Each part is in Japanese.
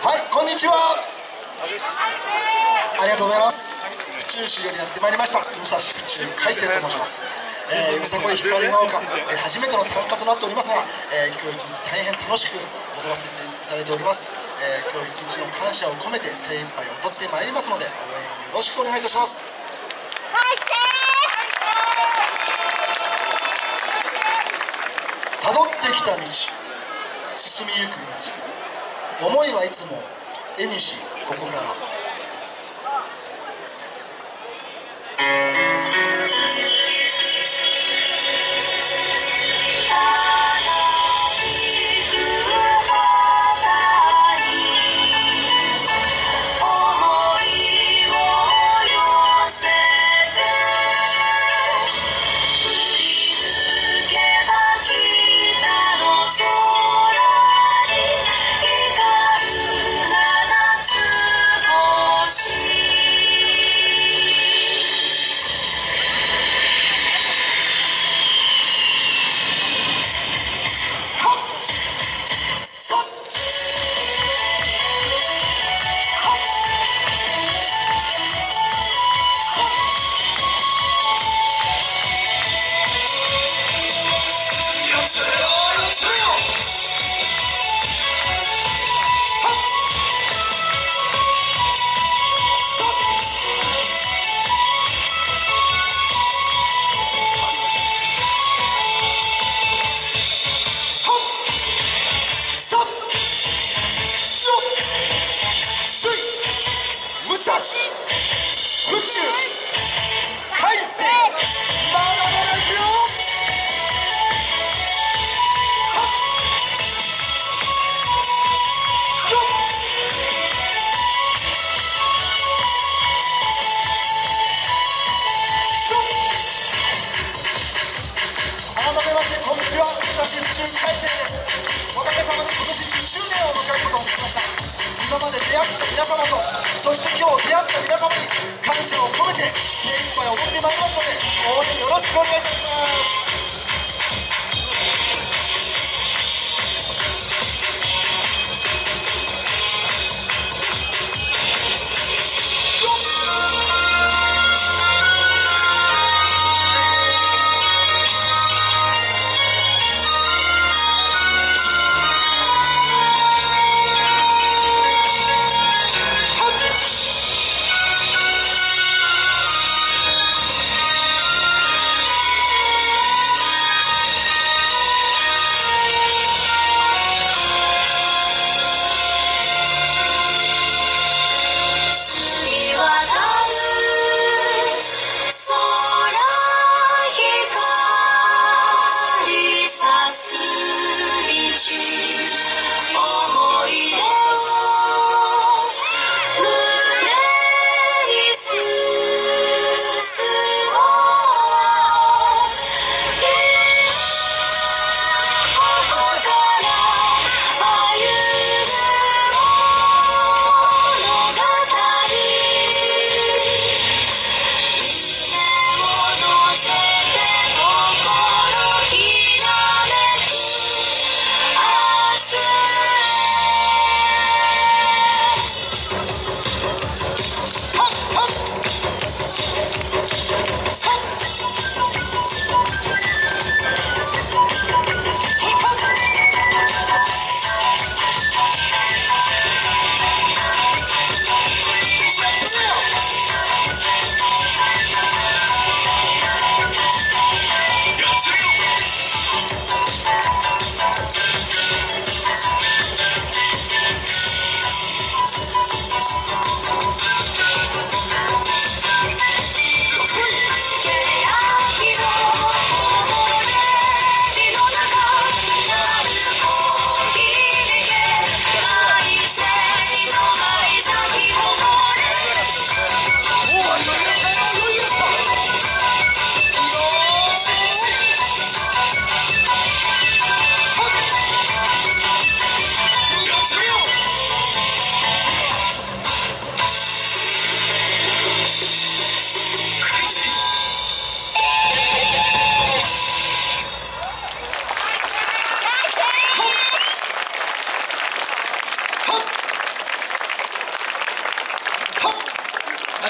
はいこんにちは。ありがとうございます。府中市よりやってまいりました。武蔵府中海星と申します。えー、よさこい光が丘、えー、初めての参加となっておりますが、えー、今日一日大変楽しく踊らせていただいております、えー、今日一日の感謝を込めて精一杯踊ってまいりますので応援よろしくお願いいたします。たどってきた道。進みゆく道思いはいつも絵にしここから。Real. 私宇宙海星ですおかげさまで今年10周年を迎えることができました。今まで出会った皆様とそして今日出会った皆様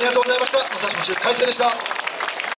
りがとうございました。武蔵野中海星でした。